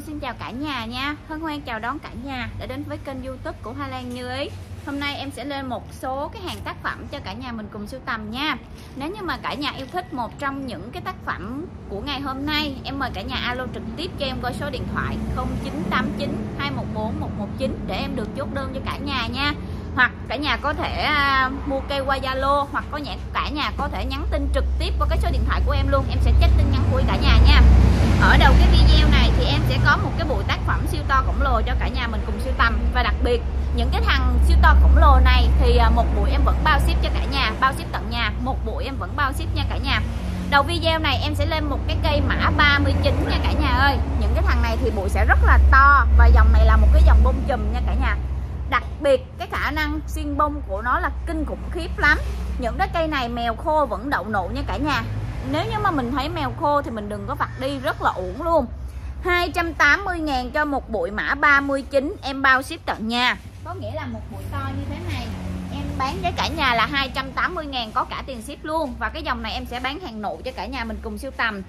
Lan xin chào cả nhà nha. Hân hoan chào đón cả nhà đã đến với kênh youtube của Hoa Lan Như Ý. Hôm nay em sẽ lên một số cái hàng tác phẩm cho cả nhà mình cùng sưu tầm nha. Nếu như mà cả nhà yêu thích một trong những cái tác phẩm của ngày hôm nay, Em mời cả nhà alo trực tiếp cho em qua số điện thoại 0989 214 119 Để em được chốt đơn cho cả nhà nha. Hoặc cả nhà có thể à, mua cây qua Zalo hoặc có nhà cả nhà có thể nhắn tin trực tiếp qua cái số điện thoại của em luôn. Em sẽ check tin nhắn của cả nhà nha. Ở đầu cái video này cho cả nhà mình cùng siêu tầm. Và đặc biệt, những cái thằng siêu to khổng lồ này thì à, một buổi em vẫn bao ship cho cả nhà, bao ship tận nhà. Một buổi em vẫn bao ship nha cả nhà. Đầu video này em sẽ lên một cái cây mã 39 nha cả nhà ơi. Những cái thằng này thì bụi sẽ rất là to và dòng này là một cái dòng bông chùm nha cả nhà. Đặc biệt, cái khả năng xuyên bông của nó là kinh khủng khiếp lắm. Những cái cây này mèo khô vẫn đậu nụ nha cả nhà. Nếu như mà mình thấy mèo khô thì mình đừng có vặt đi, rất là uổng luôn. 280 ngàn cho một bụi mã 39 em bao ship tận nhà. Có nghĩa là một bụi to như thế này, em bán với cả nhà là 280 ngàn, có cả tiền ship luôn. Và cái dòng này em sẽ bán hàng nụ cho cả nhà mình cùng siêu tầm.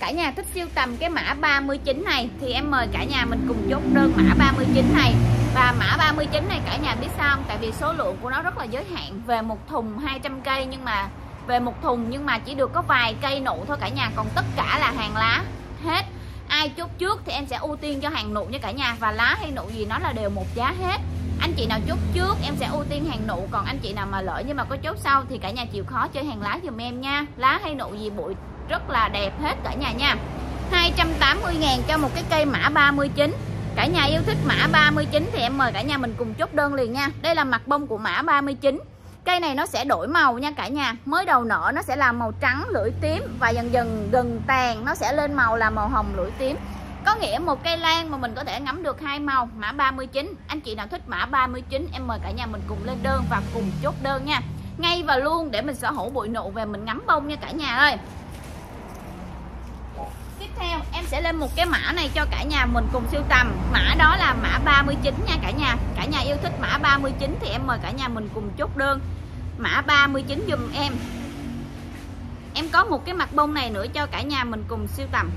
Cả nhà thích siêu tầm cái mã 39 này, thì em mời cả nhà mình cùng chốt đơn mã 39 này. Và mã 39 này cả nhà biết sao không? tại vì số lượng của nó rất là giới hạn, về một thùng 200 cây, nhưng mà về một thùng nhưng mà chỉ được có vài cây nụ thôi cả nhà, còn tất cả là hàng lá hết ai chốt trước thì em sẽ ưu tiên cho hàng nụ nha cả nhà. Và lá hay nụ gì nó là đều một giá hết. Anh chị nào chốt trước, em sẽ ưu tiên hàng nụ. Còn anh chị nào mà lỡ nhưng mà có chốt sau thì cả nhà chịu khó chơi hàng lá giùm em nha. Lá hay nụ gì bụi rất là đẹp hết cả nhà nha. 280 ngàn cho một cái cây mã 39 cả nhà yêu thích mã 39 thì em mời cả nhà mình cùng chốt đơn liền nha. Đây là mặt bông của mã 39 cây này nó sẽ đổi màu nha cả nhà. Mới đầu nở nó sẽ là màu trắng, lưỡi tím và dần dần gần tàn nó sẽ lên màu là màu hồng, lưỡi tím. Có nghĩa một cây lan mà mình có thể ngắm được hai màu, mã 39 anh chị nào thích mã 39 em mời cả nhà mình cùng lên đơn và cùng chốt đơn nha. Ngay và luôn để mình sở hữu bụi nụ về mình ngắm bông nha cả nhà ơi theo, em sẽ lên một cái mã này cho cả nhà mình cùng siêu tầm. Mã đó là mã 39 nha cả nhà. Cả nhà yêu thích mã 39 thì em mời cả nhà mình cùng chốt đơn. Mã 39 dùm em. Em có một cái mặt bông này nữa cho cả nhà mình cùng siêu tầm.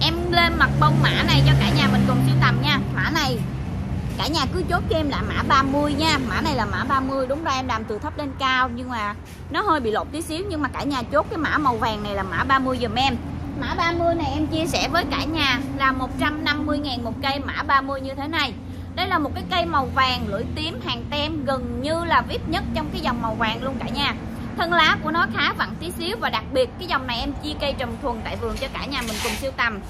Em lên mặt bông mã này cho cả nhà mình cùng siêu tầm nha. Mã này cả nhà cứ chốt cho em là mã 30 nha. Mã này là mã 30 đúng ra em làm từ thấp lên cao, nhưng mà nó hơi bị lột tí xíu, nhưng mà cả nhà chốt cái mã màu vàng này là mã 30 dùm em. Mã 30 này em chia sẻ với cả nhà là 150 ngàn một cây mã 30 như thế này. Đây là một cái cây màu vàng lưỡi tím hàng tem gần như là vip nhất trong cái dòng màu vàng luôn cả nhà. Thân lá của nó khá vặn tí xíu và đặc biệt cái dòng này em chia cây trồng thuần tại vườn cho cả nhà mình cùng siêu tầm.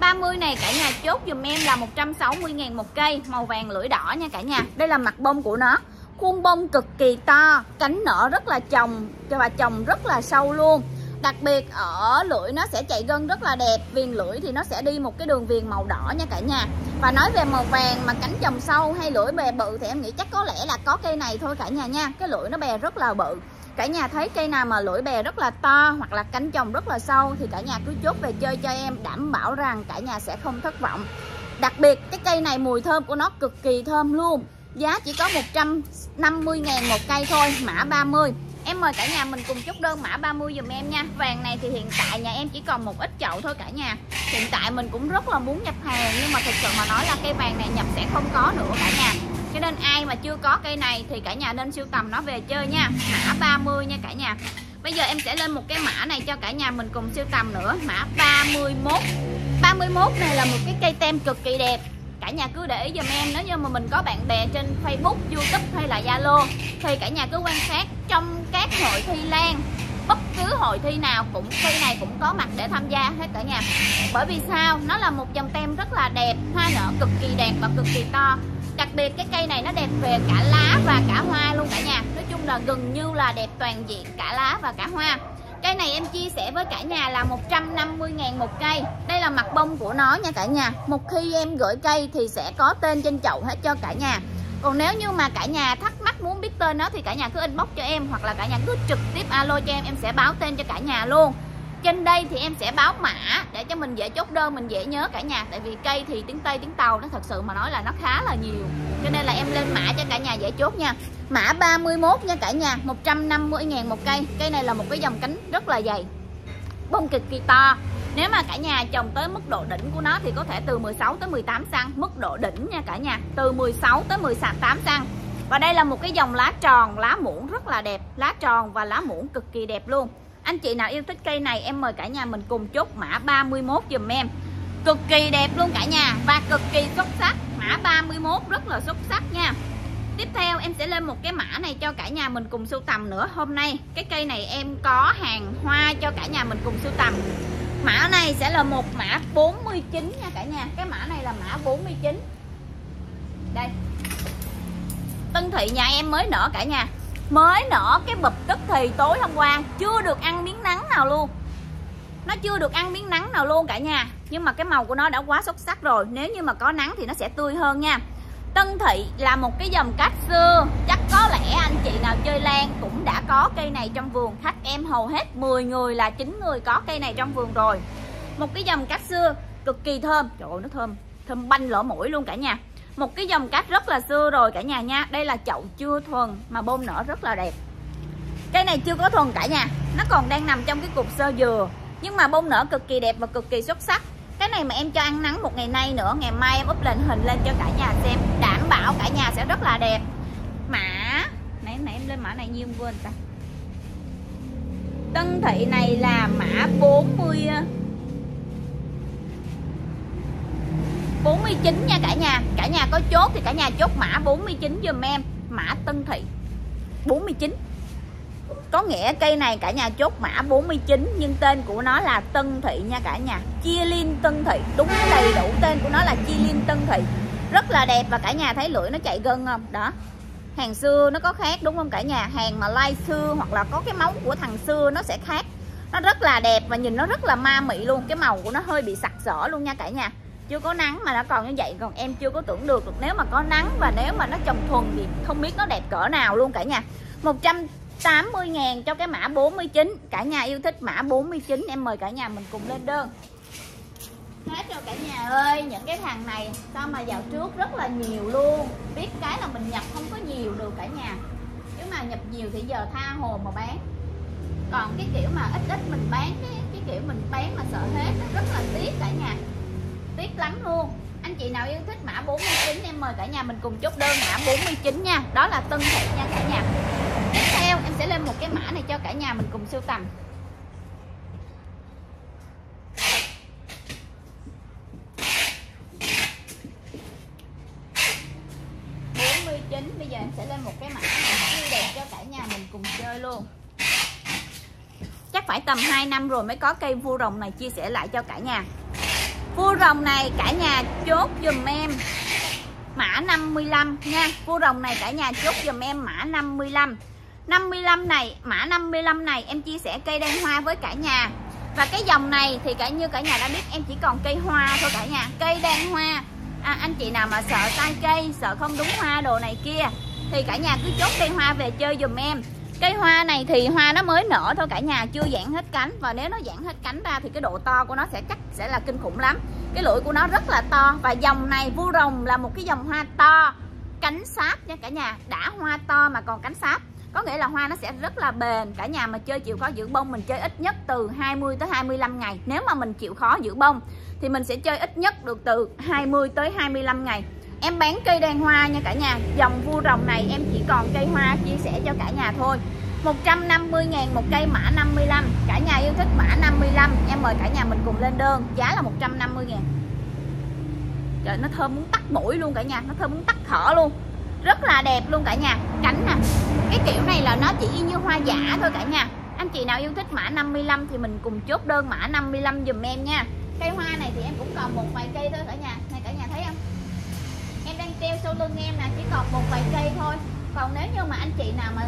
30 này cả nhà chốt dùm em là 160 ngàn một cây, màu vàng lưỡi đỏ nha cả nhà. Đây là mặt bông của nó. Khuôn bông cực kỳ to, cánh nở rất là chồng, và chồng rất là sâu luôn. Đặc biệt ở lưỡi nó sẽ chạy gân rất là đẹp, viền lưỡi thì nó sẽ đi một cái đường viền màu đỏ nha cả nhà. Và nói về màu vàng mà cánh chồng sâu hay lưỡi bè bự thì em nghĩ chắc có lẽ là có cây này thôi cả nhà nha. Cái lưỡi nó bè rất là bự cả nhà thấy cây nào mà lưỡi bè rất là to hoặc là cánh trồng rất là sâu thì cả nhà cứ chốt về chơi cho em, đảm bảo rằng cả nhà sẽ không thất vọng. Đặc biệt, cái cây này mùi thơm của nó cực kỳ thơm luôn. Giá chỉ có 150 ngàn một cây thôi, mã 30 Em mời cả nhà mình cùng chốt đơn mã 30 dùm em nha. Vàng này thì hiện tại nhà em chỉ còn một ít chậu thôi cả nhà. Hiện tại mình cũng rất là muốn nhập hàng, Nhưng mà thực sự mà nói là cây vàng này nhập sẽ không có nữa cả nhà. Cho nên ai mà chưa có cây này thì cả nhà nên siêu tầm nó về chơi nha. Mã 30 nha cả nhà. Bây giờ em sẽ lên một cái mã này cho cả nhà mình cùng siêu tầm nữa. Mã 31 31 này là một cái cây tem cực kỳ đẹp. Cả nhà cứ để ý giùm em nếu như mà mình có bạn bè trên Facebook, YouTube hay là Zalo thì cả nhà cứ quan sát trong các hội thi lan. Bất cứ hội thi nào cũng cây này cũng có mặt để tham gia hết cả nhà. Bởi vì sao? Nó là một dòng tem rất là đẹp hoa nở cực kỳ đẹp và cực kỳ to đặc biệt cái cây này nó đẹp về cả lá và cả hoa luôn cả nhà. Nói chung là gần như là đẹp toàn diện cả lá và cả hoa. Cây này em chia sẻ với cả nhà là 150 ngàn một cây. Đây là mặt bông của nó nha cả nhà. Một khi em gửi cây thì sẽ có tên trên chậu hết cho cả nhà. Còn nếu như mà cả nhà thắc mắc muốn biết tên nó thì cả nhà cứ inbox cho em hoặc là cả nhà cứ trực tiếp alo cho em em sẽ báo tên cho cả nhà luôn trên đây thì em sẽ báo mã để cho mình dễ chốt đơn mình dễ nhớ cả nhà. Tại vì cây thì tiếng tây tiếng tàu nó thật sự mà nói là nó khá là nhiều. Cho nên là em lên mã cho cả nhà dễ chốt nha. Mã 31 nha cả nhà 150 ngàn một cây. Cây này là một cái dòng cánh rất là dày Bông cực kỳ to. Nếu mà cả nhà trồng tới mức độ đỉnh của nó Thì có thể từ 16 tới 18 xăng Mức độ đỉnh nha cả nhà Từ 16 tới 18 xăng Và đây là một cái dòng lá tròn, lá muỗng rất là đẹp Lá tròn và lá muỗng cực kỳ đẹp luôn. Anh chị nào yêu thích cây này, Em mời cả nhà mình cùng chốt mã 31 dùm em. Cực kỳ đẹp luôn cả nhà Và cực kỳ xuất sắc. Mã 31 rất là xuất sắc nha. Tiếp theo em sẽ lên một cái mã này cho cả nhà mình cùng sưu tầm nữa. Hôm nay cái cây này em có hàng hoa cho cả nhà mình cùng sưu tầm. Mã này sẽ là một mã 49 nha cả nhà. Cái mã này là mã 49 Đây. Tân thị nhà em mới nở cả nhà. Mới nở cái bụp tức thì tối hôm qua, Chưa được ăn miếng nắng nào luôn. Nó chưa được ăn miếng nắng nào luôn cả nhà. Nhưng mà cái màu của nó đã quá xuất sắc rồi. Nếu như mà có nắng thì nó sẽ tươi hơn nha. Tân Thị là một cái dòng cát xưa. Chắc có lẽ anh chị nào chơi lan cũng đã có cây này trong vườn. Khách em hầu hết 10 người là 9 người có cây này trong vườn rồi. Một cái dòng cát xưa cực kỳ thơm. Trời ơi, nó thơm. Thơm banh lỗ mũi luôn cả nhà. Một cái dòng cát rất là xưa rồi cả nhà nha. Đây là chậu chưa thuần mà bông nở rất là đẹp. Cây này chưa có thuần cả nhà. Nó còn đang nằm trong cái cục sơ dừa. Nhưng mà bông nở cực kỳ đẹp và cực kỳ xuất sắc. Cái này mà em cho ăn nắng một ngày nay nữa, ngày mai em up lên hình lên cho cả nhà xem. Đảm bảo cả nhà sẽ rất là đẹp. Mã. Nãy nãy em lên mã này nhiêu quên ta. Tân Thị này là mã 40 49 nha cả nhà. Cả nhà có chốt thì cả nhà chốt mã 49 dùm em. Mã Tân Thị. 49 có nghĩa cây này cả nhà chốt mã 49 nhưng tên của nó là Tân Thị nha cả nhà. Chia Liên Tân Thị. Đúng đầy đủ tên của nó là Chia Liên Tân Thị. Rất là đẹp và cả nhà thấy lưỡi nó chạy gân không? Đó. Hàng xưa nó có khác đúng không cả nhà? Hàng mà lai xưa hoặc là có cái máu của thằng xưa nó sẽ khác. Nó rất là đẹp và nhìn nó rất là ma mị luôn. Cái màu của nó hơi bị sặc sỡ luôn nha cả nhà chưa có nắng mà nó còn như vậy còn em chưa có tưởng được nếu mà có nắng và nếu mà nó trồng thuần thì không biết nó đẹp cỡ nào luôn cả nhà 100 80 ngàn cho cái mã 49 Cả nhà yêu thích mã 49 Em mời cả nhà mình cùng lên đơn. Hết rồi cả nhà ơi Những cái thằng này sao mà vào trước rất là nhiều luôn. Biết cái là mình nhập không có nhiều được cả nhà. Nếu mà nhập nhiều thì giờ tha hồ mà bán. Còn cái kiểu mà ít ít mình bán Cái, cái kiểu mình bán mà sợ hết Nó rất là tiếc cả nhà. Tiếc lắm luôn. Anh chị nào yêu thích mã 49 em mời cả nhà mình cùng chốt đơn mã 49 nha. Đó là tân thiện nha cả nhà. Tiếp theo, em sẽ lên một cái mã này cho cả nhà mình cùng sưu tầm. chín, bây giờ em sẽ lên một cái mã này đẹp cho cả nhà mình cùng chơi luôn. Chắc phải tầm 2 năm rồi mới có cây vua rồng này chia sẻ lại cho cả nhà. Vua rồng này cả nhà chốt dùm em. Mã 55 nha. Vua rồng này cả nhà chốt dùm em mã 55 55 này Mã 55 này em chia sẻ cây đen hoa với cả nhà. Và cái dòng này thì cả như cả nhà đã biết Em chỉ còn cây hoa thôi cả nhà. Cây đen hoa. À, Anh chị nào mà sợ sai cây Sợ không đúng hoa đồ này kia Thì cả nhà cứ chốt cây hoa về chơi dùm em cây hoa này thì hoa nó mới nở thôi, cả nhà chưa giãn hết cánh. Và nếu nó giãn hết cánh ra thì cái độ to của nó sẽ chắc sẽ là kinh khủng lắm. Cái lưỡi của nó rất là to và dòng này vu rồng là một cái dòng hoa to. Cánh sáp nha cả nhà, đã hoa to mà còn cánh sáp. Có nghĩa là hoa nó sẽ rất là bền. Cả nhà mà chơi chịu khó giữ bông mình chơi ít nhất từ 20 tới 25 ngày. Nếu mà mình chịu khó giữ bông thì mình sẽ chơi ít nhất được từ 20 tới 25 ngày. Em bán cây đèn hoa nha cả nhà. Dòng vua rồng này em chỉ còn cây hoa chia sẻ cho cả nhà thôi. 150 ngàn một cây mã 55 Cả nhà yêu thích mã 55 Em mời cả nhà mình cùng lên đơn. Giá là 150 ngàn. Trời, nó thơm muốn tắt mũi luôn cả nhà. Nó thơm muốn tắt thở luôn. Rất là đẹp luôn cả nhà. Cánh nè. Cái kiểu này là nó chỉ như hoa giả thôi cả nhà. Anh chị nào yêu thích mã 55 Thì mình cùng chốt đơn mã 55 dùm em nha. Cây hoa này thì em cũng còn một vài cây thôi cả nhà treo sau lưng em nè chỉ còn một vài cây thôi. Còn nếu như mà anh chị nào mà,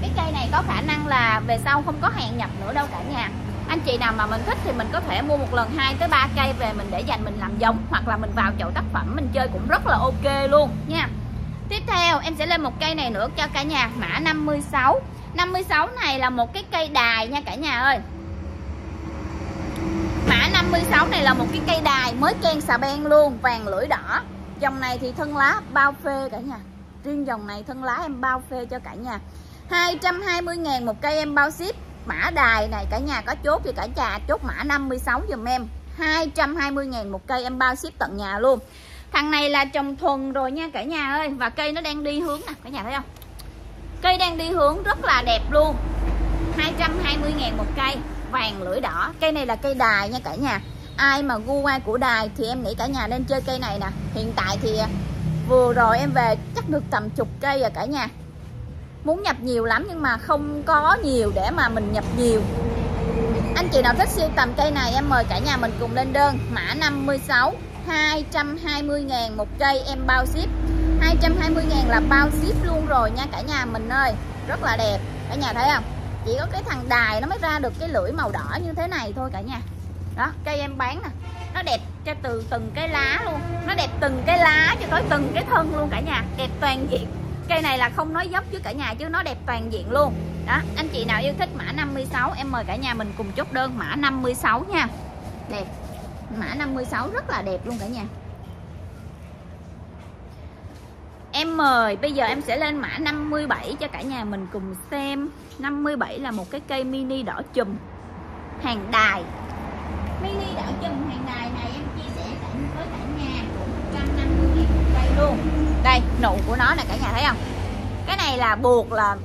cái cây này có khả năng là về sau không có hàng nhập nữa đâu cả nhà. Anh chị nào mà mình thích thì mình có thể mua một lần 2 tới ba cây về mình để dành mình làm giống, hoặc là mình vào chậu tác phẩm, mình chơi cũng rất là ok luôn nha. Tiếp theo, em sẽ lên một cây này nữa cho cả nhà, mã 56 56 này là một cái cây đài nha cả nhà ơi. Mã 56 này là một cái cây đài mới ken xà beng luôn, vàng lưỡi đỏ dòng này thì thân lá bao phê cả nhà. Riêng dòng này thân lá em bao phê cho cả nhà. 220 ngàn một cây em bao ship. Mã đài này cả nhà có chốt thì cả nhà chốt mã 56 dùm em. 220 ngàn một cây em bao ship tận nhà luôn. Thằng này là trồng thuần rồi nha cả nhà ơi. Và cây nó đang đi hướng nè, cả nhà thấy không? Cây đang đi hướng rất là đẹp luôn. 220 ngàn một cây, vàng lưỡi đỏ. Cây này là cây đài nha cả nhà ai mà gu ai của đài thì em nghĩ cả nhà nên chơi cây này nè. Hiện tại thì à, vừa rồi em về chắc được tầm chục cây rồi cả nhà. Muốn nhập nhiều lắm nhưng mà không có nhiều để mà mình nhập nhiều. Anh chị nào thích siêu tầm cây này em mời cả nhà mình cùng lên đơn. Mã 56 220 ngàn một cây, em bao ship. 220 ngàn là bao ship luôn rồi nha cả nhà mình ơi. Rất là đẹp. Cả nhà thấy không? Chỉ có cái thằng đài nó mới ra được cái lưỡi màu đỏ như thế này thôi cả nhà đó cây em bán nè. Nó đẹp cho từ từng cái lá luôn. Nó đẹp từng cái lá cho tới từng cái thân luôn cả nhà. Đẹp toàn diện. Cây này là không nói dốc chứ cả nhà chứ nó đẹp toàn diện luôn. Đó, anh chị nào yêu thích mã 56 em mời cả nhà mình cùng chốt đơn mã 56 nha. Đẹp. Mã 56 rất là đẹp luôn cả nhà. Em mời, bây giờ em sẽ lên mã 57 cho cả nhà mình cùng xem. 57 là một cái cây mini đỏ chùm. Hàng đài. Mini đạo chùm hàng đài này em chia sẻ với cả nhà 150 ngàn cây luôn. Đây, nụ của nó này cả nhà thấy không? Cái này là buộc là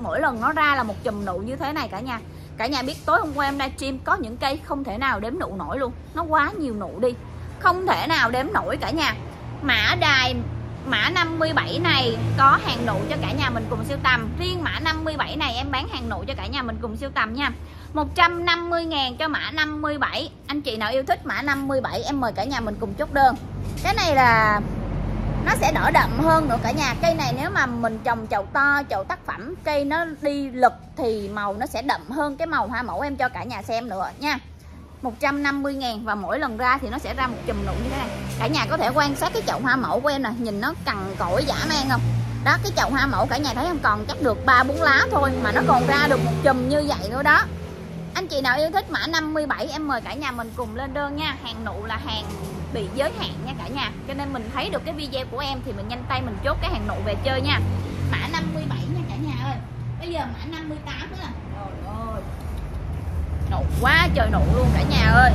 mỗi lần nó ra là một chùm nụ như thế này cả nhà. Cả nhà biết tối hôm qua em livestream có những cây không thể nào đếm nụ nổi luôn. Nó quá nhiều nụ đi. Không thể nào đếm nổi cả nhà. Mã đài, Mã 57 này có hàng nụ cho cả nhà mình cùng siêu tầm. Riêng mã 57 này em bán hàng nụ cho cả nhà mình cùng siêu tầm nha. 150 ngàn cho mã 57 Anh chị nào yêu thích mã 57 em mời cả nhà mình cùng chốt đơn. Cái này là nó sẽ đỏ đậm hơn nữa cả nhà. Cây này nếu mà mình trồng chậu to, chậu tác phẩm Cây nó đi lực thì màu nó sẽ đậm hơn cái màu hoa mẫu em cho cả nhà xem nữa nha. 150 ngàn và mỗi lần ra thì nó sẽ ra một chùm nụ như thế này. Cả nhà có thể quan sát cái chậu hoa mẫu của em nè nhìn nó cằn cỗi giả man không? Đó cái chậu hoa mẫu cả nhà thấy không? Còn chắc được ba bốn lá thôi mà nó còn ra được một chùm như vậy nữa đó anh chị nào yêu thích mã 57 em mời cả nhà mình cùng lên đơn nha. Hàng nụ là hàng bị giới hạn nha cả nhà. Cho nên mình thấy được cái video của em thì mình nhanh tay mình chốt cái hàng nụ về chơi nha. Mã 57 nha cả nhà ơi. Bây giờ mã 58 nữa. Rồi ơi. Nụ quá, trời nụ luôn cả nhà ơi.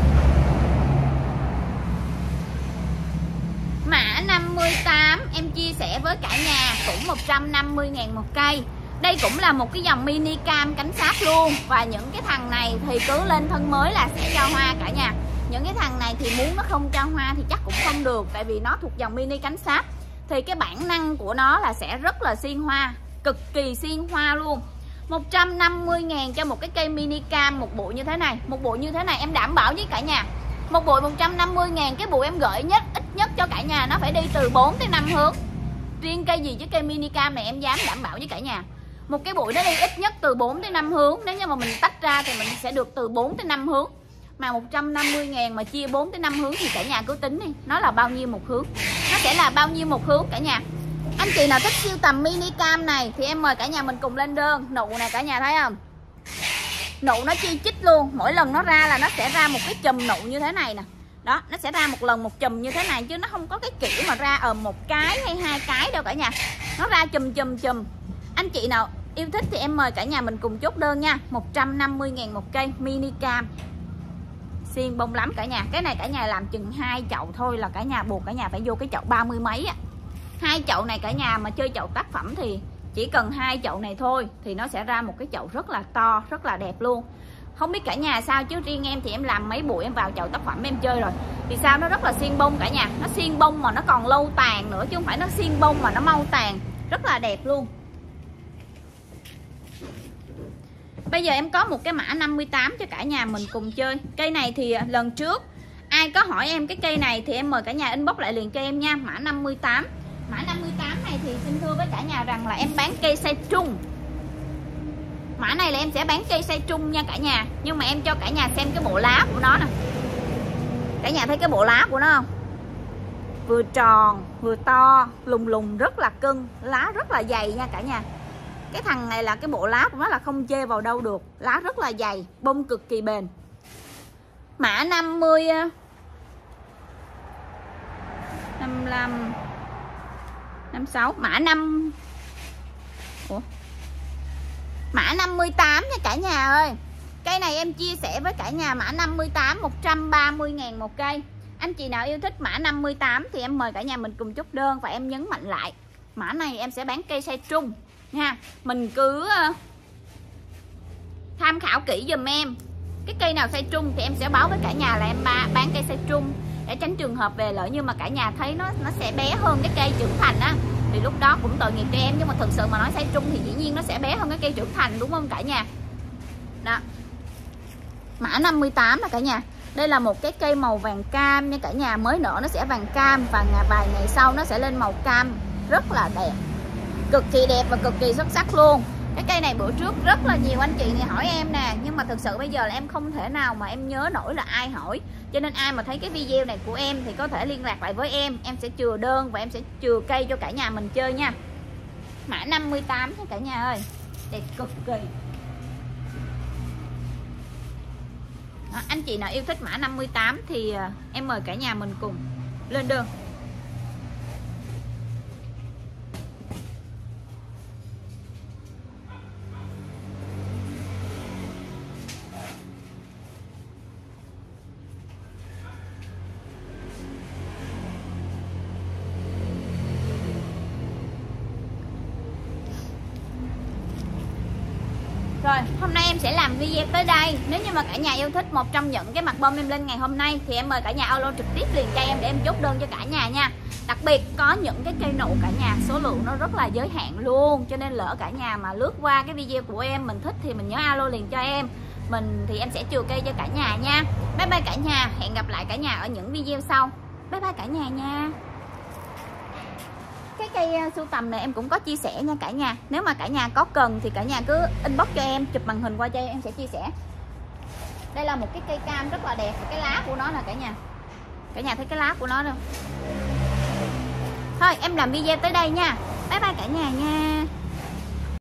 Mã 58 em chia sẻ với cả nhà cũng 150 ngàn một cây. Đây cũng là một cái dòng mini cam cánh sáp luôn. Và những cái thằng này thì cứ lên thân mới là sẽ cho hoa cả nhà. Những cái thằng này thì muốn nó không cho hoa thì chắc cũng không được, Tại vì nó thuộc dòng mini cánh sáp. Thì cái bản năng của nó là sẽ rất là xiên hoa, Cực kỳ xiên hoa luôn. 150 ngàn cho một cái cây mini cam, một bộ như thế này. Một bộ như thế này em đảm bảo với cả nhà. Một bụi 150 ngàn, cái bụi em gửi nhất, ít nhất cho cả nhà, nó phải đi từ 4 tới 5 hướng. Riêng cây gì chứ cây mini cam này em dám đảm bảo với cả nhà. Một cái bụi nó đi, ít nhất từ 4 tới 5 hướng. Nếu như mà mình tách ra thì mình sẽ được từ 4 tới 5 hướng. Mà 150 ngàn mà chia 4 tới 5 hướng thì cả nhà cứ tính đi. Nó là bao nhiêu một hướng? Nó sẽ là bao nhiêu một hướng cả nhà? Anh chị nào thích siêu tầm mini cam này thì em mời cả nhà mình cùng lên đơn. Nụ nè cả nhà thấy không? Nụ nó chi chít luôn. Mỗi lần nó ra là nó sẽ ra một cái chùm nụ như thế này nè. Đó, nó sẽ ra một lần một chùm như thế này chứ nó không có cái kiểu mà ra ở một cái hay hai cái đâu cả nhà. Nó ra chùm chùm chùm anh chị nào yêu thích thì em mời cả nhà mình cùng chốt đơn nha. 150 ngàn một cây mini cam. Xiên bông lắm cả nhà. Cái này cả nhà làm chừng hai chậu thôi là cả nhà buộc cả nhà phải vô cái chậu ba mươi mấy á. Hai chậu này cả nhà mà chơi chậu tác phẩm thì chỉ cần hai chậu này thôi thì nó sẽ ra một cái chậu rất là to, rất là đẹp luôn. Không biết cả nhà sao chứ riêng em thì em làm mấy buổi em vào chậu tác phẩm em chơi rồi. Thì sao? Nó rất là xiên bông cả nhà. Nó xiên bông mà nó còn lâu tàn nữa chứ không phải nó xiên bông mà nó mau tàn. Rất là đẹp luôn. Bây giờ em có một cái mã 58 cho cả nhà mình cùng chơi. Cây này thì à, lần trước Ai có hỏi em cái cây này thì em mời cả nhà inbox lại liền cho em nha. Mã 58 Mã 58 này thì xin thưa với cả nhà rằng là em bán cây size trung. Mã này là em sẽ bán cây size trung nha cả nhà. Nhưng mà em cho cả nhà xem cái bộ lá của nó nè. Cả nhà thấy cái bộ lá của nó không? Vừa tròn, vừa to, lùng lùng rất là cưng Lá rất là dày nha cả nhà. Cái thằng này là cái bộ lá của nó là không chê vào đâu được. Lá rất là dày, bông cực kỳ bền. Mã 50 55 56 mã 5 Ủa? Mã 58 nha cả nhà ơi. Cây này em chia sẻ với cả nhà mã 58 130 ngàn một cây. Anh chị nào yêu thích mã 58 thì em mời cả nhà mình cùng chốt đơn và em nhấn mạnh lại. Mã này em sẽ bán cây size trung ha, mình cứ ờ, tham khảo kỹ dùm em. Cái cây nào size trung thì em sẽ báo với cả nhà là em bán cây size trung để tránh trường hợp về lỡ như mà cả nhà thấy nó nó sẽ bé hơn cái cây trưởng thành á. Thì lúc đó cũng tội nghiệp cho em nhưng mà thực sự mà nói size trung thì dĩ nhiên nó sẽ bé hơn cái cây trưởng thành đúng không cả nhà? Đó. Mã 58 là cả nhà. Đây là một cái cây màu vàng cam nha cả nhà. Mới nở nó sẽ vàng cam và ngày vài ngày sau nó sẽ lên màu cam. Rất là đẹp cực kỳ đẹp và cực kỳ xuất sắc luôn. Cái cây này bữa trước rất là nhiều anh chị này hỏi em nè nhưng mà thực sự bây giờ là em không thể nào mà em nhớ nổi là ai hỏi. Cho nên ai mà thấy cái video này của em thì có thể liên lạc lại với em em sẽ chừa đơn và em sẽ chừa cây cho cả nhà mình chơi nha. Mã 58 nha cả nhà ơi đẹp cực kỳ. Đó, anh chị nào yêu thích mã 58 thì à, em mời cả nhà mình cùng lên đường Rồi, hôm nay em sẽ làm video tới đây. Nếu như mà cả nhà yêu thích một trong những cái mặt bông em lên ngày hôm nay Thì em mời cả nhà alo trực tiếp liền cho em để em chốt đơn cho cả nhà nha. Đặc biệt có những cái cây nụ cả nhà số lượng nó rất là giới hạn luôn Cho nên lỡ cả nhà mà lướt qua cái video của em mình thích thì mình nhớ alo liền cho em. Mình thì em sẽ trừ cây cho cả nhà nha. Bye bye cả nhà, hẹn gặp lại cả nhà ở những video sau. Bye bye cả nhà nha cây ờ, sưu tầm này em cũng có chia sẻ nha cả nhà. Nếu mà cả nhà có cần thì cả nhà cứ inbox cho em, chụp màn hình qua cho em em sẽ chia sẻ. Đây là một cái cây cam rất là đẹp và cái lá của nó là cả nhà. Cả nhà thấy cái lá của nó đâu? Thôi, em làm video tới đây nha. Bye bye cả nhà nha.